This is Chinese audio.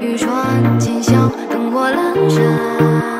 渔船今宵灯火阑珊。